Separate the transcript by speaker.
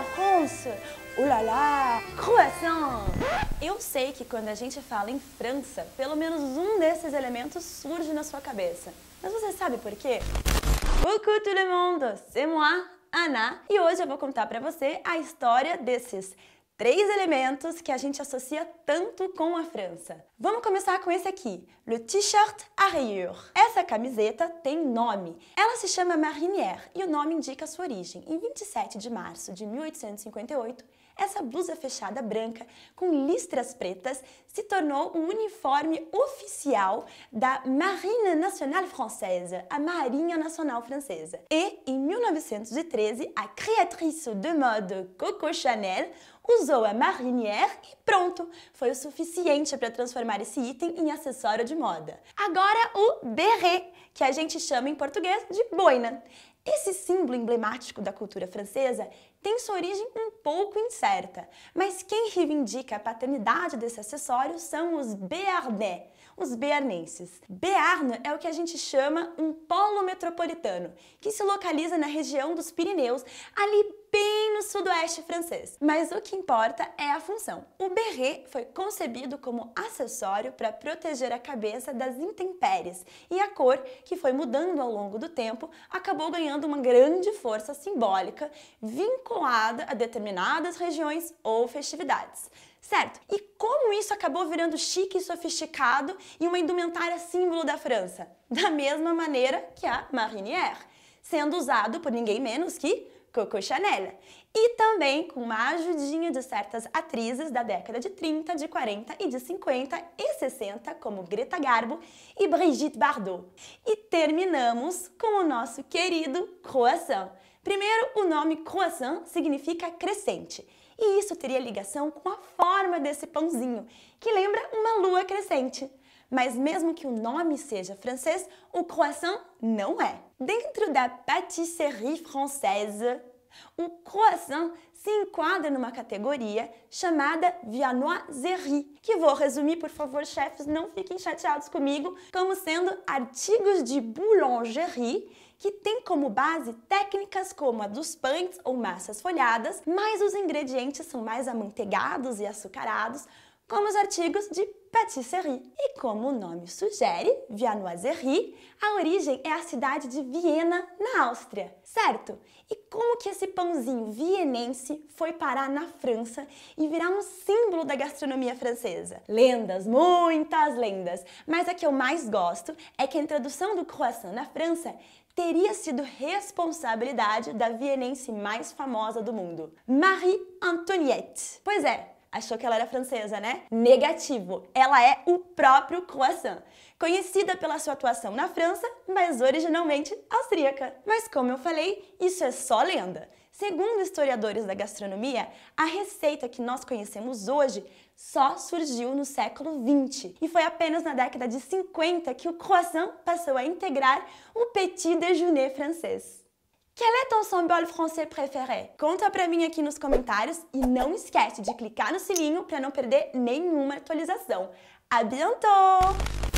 Speaker 1: la France! Oh là là! Croissant! Eu sei que quando a gente fala em França, pelo menos um desses elementos surge na sua cabeça. Mas você sabe por quê? Coucou tout le monde! C'est moi, Ana, e hoje eu vou contar para você a história desses Três elementos que a gente associa tanto com a França. Vamos começar com esse aqui, le t-shirt à rayures. Essa camiseta tem nome. Ela se chama marinière e o nome indica sua origem. Em 27 de março de 1858, essa blusa fechada branca com listras pretas se tornou o uniforme oficial da Marine Nationale Française, a Marinha Nacional Francesa. E, em 1913, a créatrice de mode Coco Chanel usou a marinière e pronto! Foi o suficiente para transformar esse item em acessório de moda. Agora o beret, que a gente chama em português de boina. Esse símbolo emblemático da cultura francesa tem sua origem um pouco incerta, mas quem reivindica a paternidade desse acessório são os Béarnais, os bearnenses. Béarn é o que a gente chama um polo metropolitano, que se localiza na região dos Pirineus, ali no sudoeste francês. Mas o que importa é a função. O beret foi concebido como acessório para proteger a cabeça das intempéries e a cor, que foi mudando ao longo do tempo, acabou ganhando uma grande força simbólica vinculada a determinadas regiões ou festividades. Certo? E como isso acabou virando chique e sofisticado e uma indumentária símbolo da França? Da mesma maneira que a marinière, sendo usado por ninguém menos que Coco Chanel. E também com uma ajudinha de certas atrizes da década de 30, de 40 e de 50 e 60, como Greta Garbo e Brigitte Bardot. E terminamos com o nosso querido croissant. Primeiro, o nome croissant significa crescente. E isso teria ligação com a forma desse pãozinho, que lembra uma lua crescente. Mas mesmo que o nome seja francês, o croissant não é. Dentro da pâtisserie française, o croissant se enquadra numa categoria chamada viennoiserie, que vou resumir, por favor, chefes, não fiquem chateados comigo, como sendo artigos de boulangerie que tem como base técnicas como a dos pães ou massas folhadas, mas os ingredientes são mais amanteigados e açucarados, como os artigos de pâtisserie. E como o nome sugere, Viennoiserie, a origem é a cidade de Viena, na Áustria, certo? E como que esse pãozinho vienense foi parar na França e virar um símbolo da gastronomia francesa? Lendas, muitas lendas, mas a que eu mais gosto é que a introdução do croissant na França teria sido responsabilidade da vienense mais famosa do mundo, Marie Antoinette. Pois é, Achou que ela era francesa, né? Negativo. Ela é o próprio croissant. Conhecida pela sua atuação na França, mas originalmente austríaca. Mas como eu falei, isso é só lenda. Segundo historiadores da gastronomia, a receita que nós conhecemos hoje só surgiu no século 20 e foi apenas na década de 50 que o croissant passou a integrar o petit déjeuner francês. Quel est ton symbole français préféré? Conta pra mim aqui nos comentários e não esquece de clicar no sininho para não perder nenhuma atualização. A bientôt!